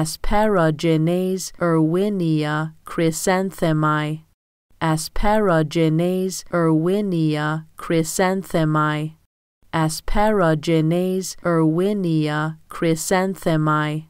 Asparaginase erwinia chrysanthemi. Asparaginase erwinia chrysanthemi. Asparaginase erwinia chrysanthemi.